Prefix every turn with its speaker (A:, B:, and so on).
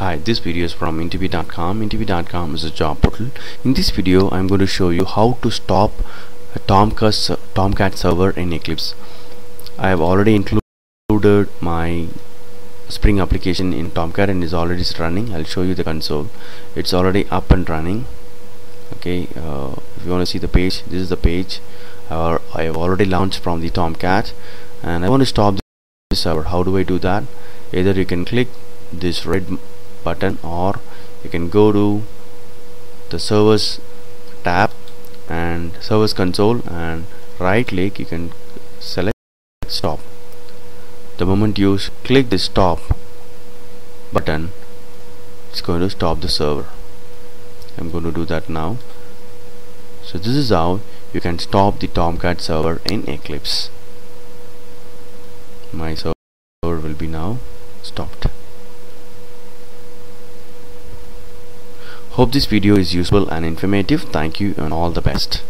A: Hi, this video is from interview.com. Interview.com is a job portal. In this video, I'm going to show you how to stop a Tomcat, Tomcat server in Eclipse. I have already included my Spring application in Tomcat and is already running. I'll show you the console. It's already up and running. Okay, uh, if you want to see the page, this is the page. I have already launched from the Tomcat, and I want to stop this server. How do I do that? Either you can click this red button or you can go to the servers tab and servers console and right click you can select stop. The moment you click the stop button it's going to stop the server. I'm going to do that now. So this is how you can stop the Tomcat server in Eclipse. My server Hope this video is useful and informative. Thank you and all the best.